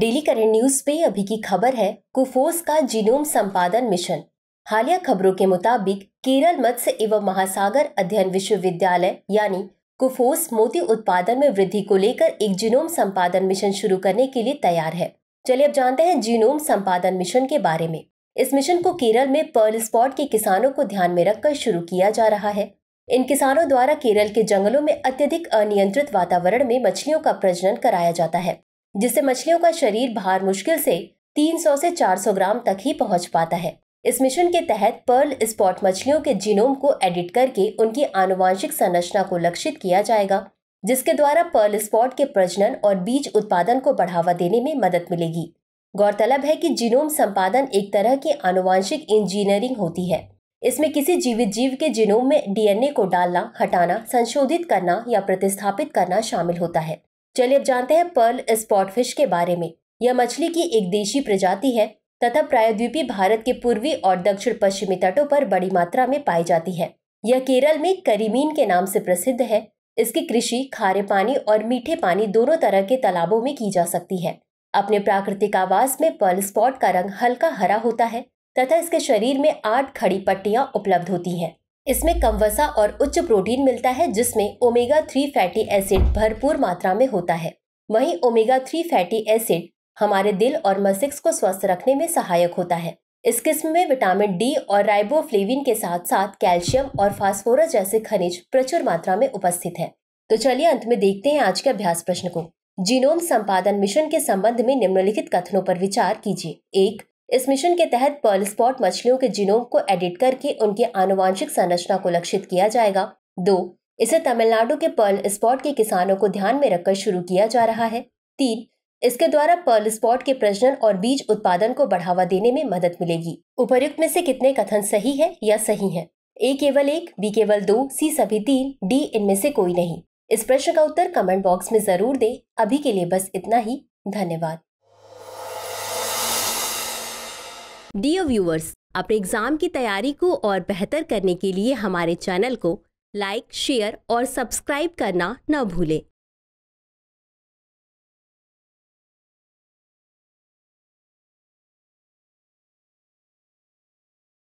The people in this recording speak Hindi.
डेली करंट न्यूज़ पे अभी की खबर है कुफोस का जीनोम संपादन मिशन। हालिया खबरों के मुताबिक केरल मत्स्य एवं महासागर अध्ययन विश्वविद्यालय, यानी कुफोस मोती उत्पादन में वृद्धि को लेकर एक जीनोम संपादन मिशन शुरू करने के लिए तैयार है। चलिए अब जानते हैं जीनोम संपादन मिशन के बारे में। इस मिशन को केरल में पर्ल स्पॉट के किसानों को ध्यान में रखकर शुरू किया जा रहा है। इन किसानों द्वारा केरल के जंगलों में अत्यधिक अनियंत्रित वातावरण में मछलियों का प्रजनन कराया जाता है। जिससे मछलियों का शरीर भार मुश्किल से 300 से 400 ग्राम तक ही पहुँच पाता है। इस मिशन के तहत पर्ल स्पॉट मछलियों के जीनोम को एडिट करके उनकी आनुवांशिक संरचना को लक्षित किया जाएगा, जिसके द्वारा पर्ल स्पॉट के प्रजनन और बीज उत्पादन को बढ़ावा देने में मदद मिलेगी। गौरतलब है कि जीनोम संपादन एक तरह की आनुवांशिक इंजीनियरिंग होती है। इसमें किसी जीवित जीव के जीनोम में डीएनए को डालना, हटाना, संशोधित करना या प्रतिस्थापित करना शामिल होता है। चलिए अब जानते हैं पर्ल स्पॉट फ़िश के बारे में। यह मछली की एक देशी प्रजाति है तथा प्रायद्वीपीय भारत के पूर्वी और दक्षिण पश्चिमी तटों पर बड़ी मात्रा में पाई जाती है। यह केरल में करीमीन के नाम से प्रसिद्ध है। इसकी कृषि, खारे पानी और मीठे पानी दोनों तरह के तालाबों में की जा सकती है। अपने प्राकृतिक आवास में पर्ल स्पॉट का रंग हल्का हरा होता है तथा इसके शरीर में आठ खड़ी पट्टियाँ उपलब्ध होती हैं। इसमें कम वसा और उच्च प्रोटीन मिलता है, जिसमें ओमेगा थ्री फैटी एसिड भरपूर मात्रा में होता है। वहीं ओमेगा थ्री फैटी एसिड हमारे दिल और मस्तिष्क को स्वस्थ रखने में सहायक होता है। इस किस्म में विटामिन डी और राइबोफ्लेविन के साथ साथ कैल्शियम और फास्फोरस जैसे खनिज प्रचुर मात्रा में उपस्थित है। तो चलिए अंत में देखते हैं आज के अभ्यास प्रश्न को। जीनोम संपादन मिशन के संबंध में निम्नलिखित कथनों पर विचार कीजिए। एक इस मिशन के तहत पर्ल स्पॉट मछलियों के जीनोम को एडिट करके उनकी आनुवांशिक संरचना को लक्षित किया जाएगा। दो, इसे तमिलनाडु के पर्ल स्पॉट के किसानों को ध्यान में रखकर शुरू किया जा रहा है। तीन, इसके द्वारा पर्ल स्पॉट के प्रजनन और बीज उत्पादन को बढ़ावा देने में मदद मिलेगी। उपर्युक्त में से कितने कथन सही है या सही है? ए केवल एक, बी केवल दो, सी सभी तीन, डी इनमें से कोई नहीं। इस प्रश्न का उत्तर कमेंट बॉक्स में ज़रूर दें। अभी के लिए बस इतना ही। धन्यवाद। डियर व्यूवर्स अपने एग्ज़ाम की तैयारी को और बेहतर करने के लिए हमारे चैनल को लाइक शेयर और सब्सक्राइब करना न भूलें।